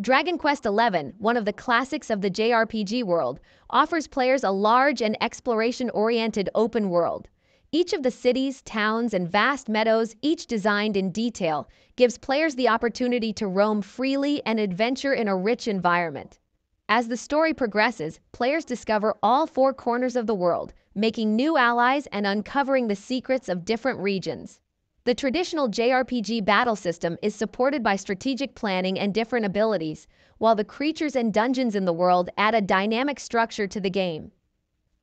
Dragon Quest XI, one of the classics of the JRPG world, offers players a large and exploration-oriented open world. Each of the cities, towns, and vast meadows, each designed in detail, gives players the opportunity to roam freely and adventure in a rich environment. As the story progresses, players discover all four corners of the world, making new allies and uncovering the secrets of different regions. The traditional JRPG battle system is supported by strategic planning and different abilities, while the creatures and dungeons in the world add a dynamic structure to the game.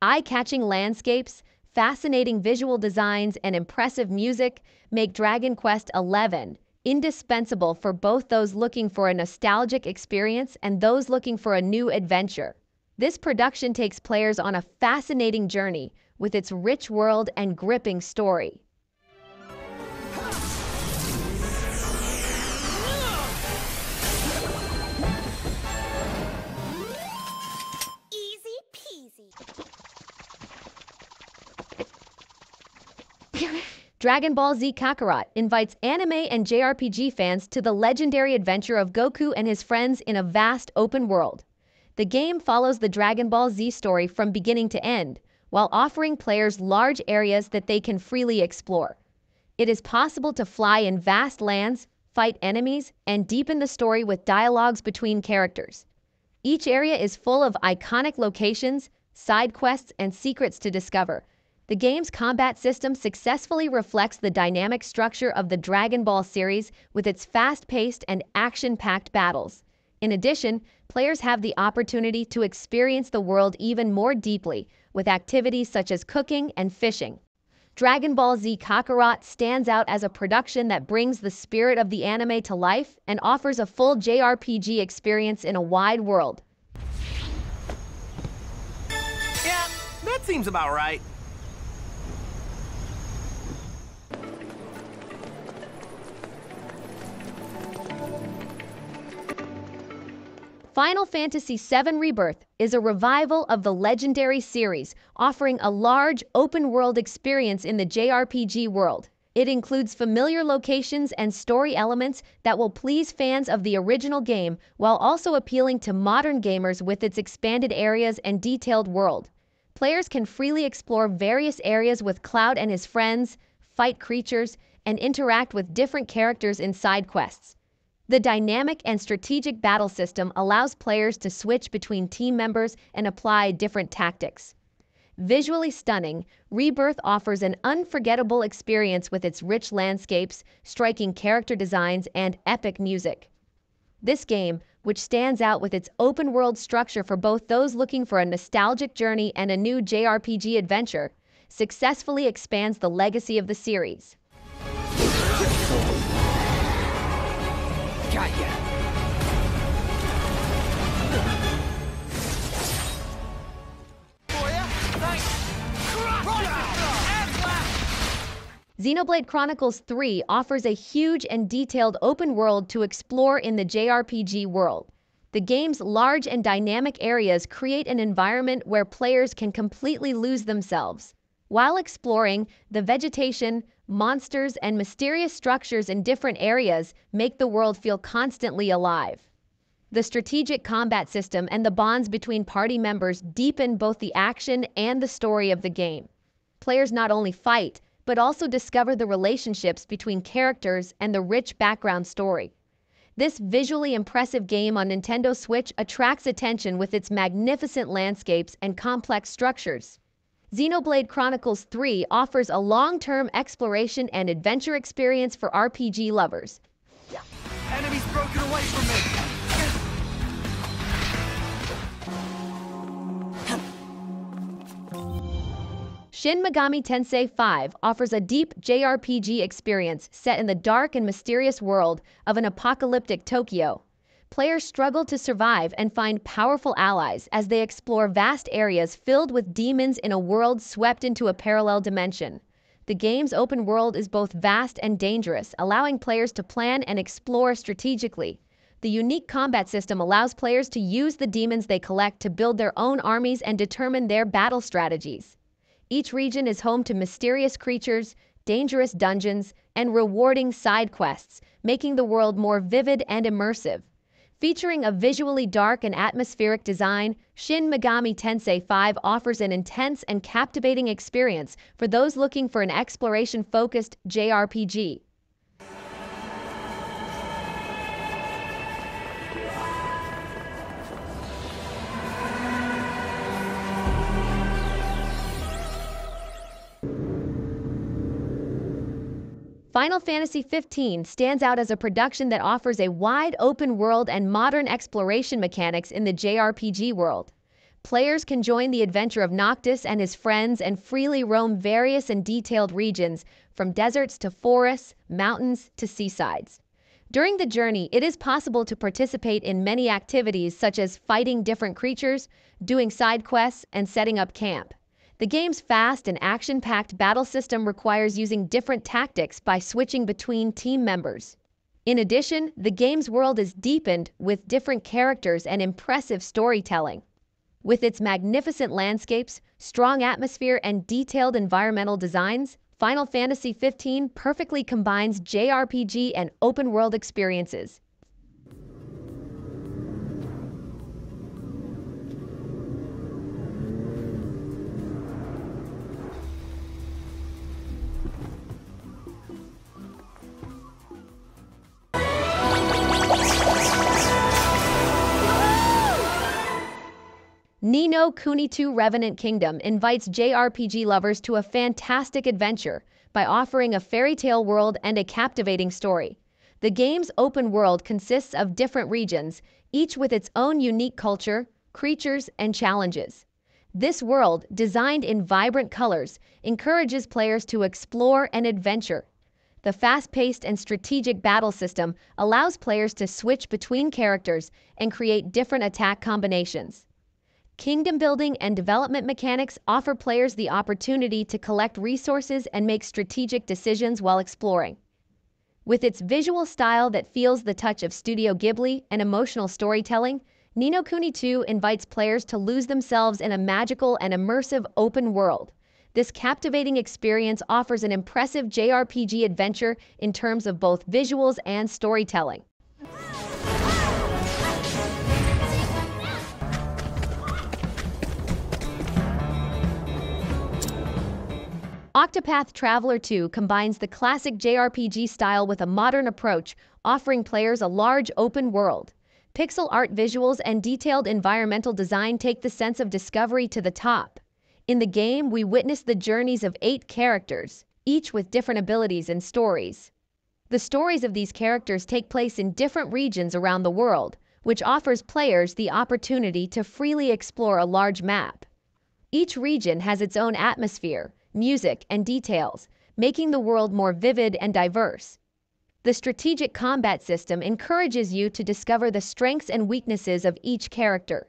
Eye-catching landscapes, fascinating visual designs, and impressive music make Dragon Quest XI indispensable for both those looking for a nostalgic experience and those looking for a new adventure. This production takes players on a fascinating journey with its rich world and gripping story. Dragon Ball Z Kakarot invites anime and JRPG fans to the legendary adventure of Goku and his friends in a vast open world. The game follows the Dragon Ball Z story from beginning to end, while offering players large areas that they can freely explore. It is possible to fly in vast lands, fight enemies, and deepen the story with dialogues between characters. Each area is full of iconic locations, side quests, and secrets to discover, the game's combat system successfully reflects the dynamic structure of the Dragon Ball series with its fast-paced and action-packed battles. In addition, players have the opportunity to experience the world even more deeply with activities such as cooking and fishing. Dragon Ball Z Kakarot stands out as a production that brings the spirit of the anime to life and offers a full JRPG experience in a wide world. Yeah, that seems about right. Final Fantasy VII Rebirth is a revival of the legendary series, offering a large, open-world experience in the JRPG world. It includes familiar locations and story elements that will please fans of the original game while also appealing to modern gamers with its expanded areas and detailed world. Players can freely explore various areas with Cloud and his friends, fight creatures, and interact with different characters in side quests. The dynamic and strategic battle system allows players to switch between team members and apply different tactics. Visually stunning, Rebirth offers an unforgettable experience with its rich landscapes, striking character designs, and epic music. This game, which stands out with its open world structure for both those looking for a nostalgic journey and a new JRPG adventure, successfully expands the legacy of the series. Got ya! Xenoblade Chronicles 3 offers a huge and detailed open world to explore in the JRPG world. The game's large and dynamic areas create an environment where players can completely lose themselves. While exploring, the vegetation, monsters, and mysterious structures in different areas make the world feel constantly alive. The strategic combat system and the bonds between party members deepen both the action and the story of the game. Players not only fight, but also discover the relationships between characters and the rich background story. This visually impressive game on Nintendo Switch attracts attention with its magnificent landscapes and complex structures. Xenoblade Chronicles 3 offers a long-term exploration and adventure experience for RPG lovers. Enemies broken away from me! Shin Megami Tensei 5 offers a deep JRPG experience set in the dark and mysterious world of an apocalyptic Tokyo players struggle to survive and find powerful allies as they explore vast areas filled with demons in a world swept into a parallel dimension. The game's open world is both vast and dangerous, allowing players to plan and explore strategically. The unique combat system allows players to use the demons they collect to build their own armies and determine their battle strategies. Each region is home to mysterious creatures, dangerous dungeons, and rewarding side quests, making the world more vivid and immersive. Featuring a visually dark and atmospheric design, Shin Megami Tensei 5 offers an intense and captivating experience for those looking for an exploration-focused JRPG. Final Fantasy XV stands out as a production that offers a wide open world and modern exploration mechanics in the JRPG world. Players can join the adventure of Noctis and his friends and freely roam various and detailed regions, from deserts to forests, mountains to seasides. During the journey, it is possible to participate in many activities such as fighting different creatures, doing side quests, and setting up camp. The game's fast and action-packed battle system requires using different tactics by switching between team members. In addition, the game's world is deepened with different characters and impressive storytelling. With its magnificent landscapes, strong atmosphere, and detailed environmental designs, Final Fantasy XV perfectly combines JRPG and open-world experiences. Ni no Kuni 2 Revenant Kingdom invites JRPG lovers to a fantastic adventure by offering a fairy tale world and a captivating story. The game's open world consists of different regions, each with its own unique culture, creatures, and challenges. This world, designed in vibrant colors, encourages players to explore and adventure. The fast-paced and strategic battle system allows players to switch between characters and create different attack combinations. Kingdom building and development mechanics offer players the opportunity to collect resources and make strategic decisions while exploring. With its visual style that feels the touch of Studio Ghibli and emotional storytelling, Ni no Kuni 2 invites players to lose themselves in a magical and immersive open world. This captivating experience offers an impressive JRPG adventure in terms of both visuals and storytelling. Octopath Traveler 2 combines the classic JRPG style with a modern approach, offering players a large open world. Pixel art visuals and detailed environmental design take the sense of discovery to the top. In the game, we witness the journeys of eight characters, each with different abilities and stories. The stories of these characters take place in different regions around the world, which offers players the opportunity to freely explore a large map. Each region has its own atmosphere, music, and details, making the world more vivid and diverse. The strategic combat system encourages you to discover the strengths and weaknesses of each character.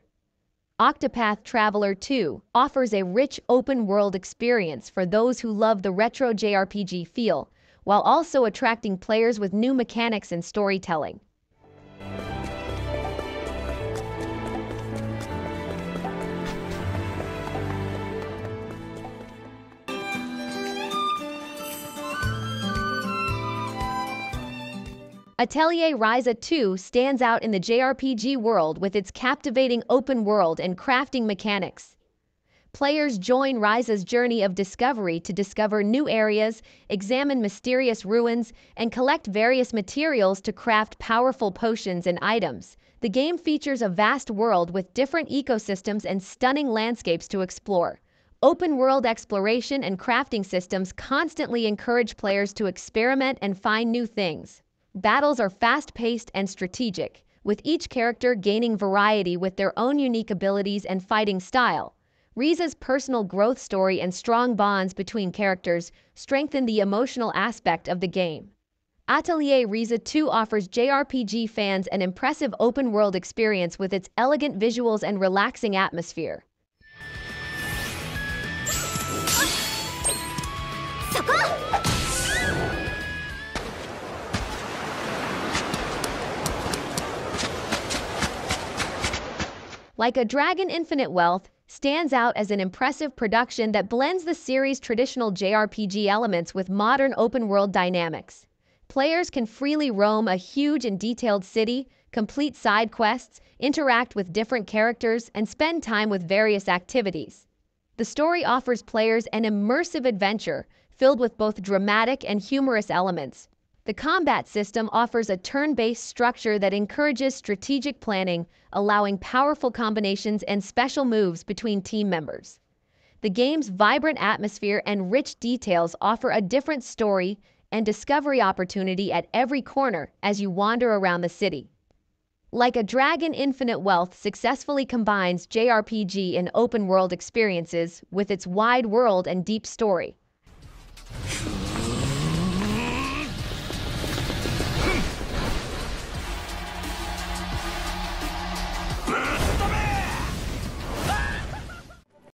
Octopath Traveler 2 offers a rich open-world experience for those who love the retro JRPG feel, while also attracting players with new mechanics and storytelling. Atelier Ryza 2 stands out in the JRPG world with its captivating open world and crafting mechanics. Players join Ryza's journey of discovery to discover new areas, examine mysterious ruins, and collect various materials to craft powerful potions and items. The game features a vast world with different ecosystems and stunning landscapes to explore. Open world exploration and crafting systems constantly encourage players to experiment and find new things. Battles are fast-paced and strategic, with each character gaining variety with their own unique abilities and fighting style. Ryza's personal growth story and strong bonds between characters strengthen the emotional aspect of the game. Atelier Ryza 2 offers JRPG fans an impressive open-world experience with its elegant visuals and relaxing atmosphere. Like a Dragon Infinite Wealth, stands out as an impressive production that blends the series' traditional JRPG elements with modern open-world dynamics. players can freely roam a huge and detailed city, complete side quests, interact with different characters, and spend time with various activities. The story offers players an immersive adventure filled with both dramatic and humorous elements. The combat system offers a turn-based structure that encourages strategic planning, allowing powerful combinations and special moves between team members. The game's vibrant atmosphere and rich details offer a different story and discovery opportunity at every corner as you wander around the city. Like a Dragon Infinite Wealth successfully combines JRPG and open world experiences with its wide world and deep story.